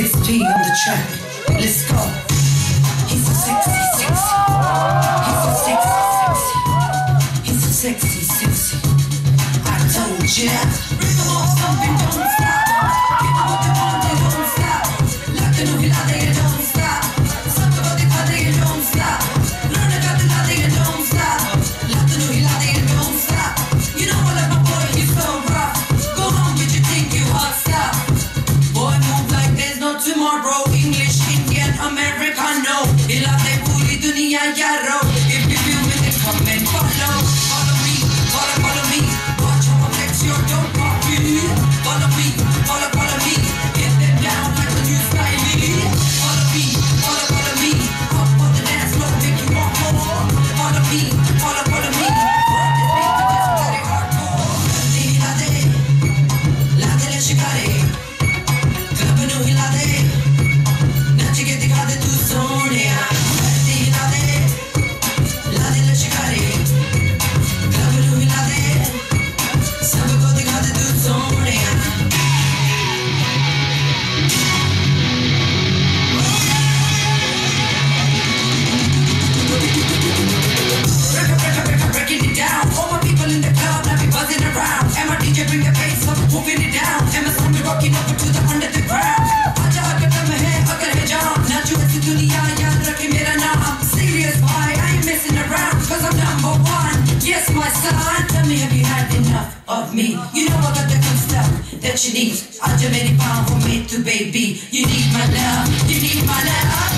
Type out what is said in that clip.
It's G on the track. Let's go. He's a sexy, sexy. He's a sexy, sexy. He's a sexy, sexy. I told ya. Bring along something. ya, ya, looking I'm serious, boy. I ain't messing around, cause I'm number one. Yes, my son, tell me, have you had enough of me? You know I got the good stuff that you need. I'll just any it pound for me to baby. You need my love, you need my love.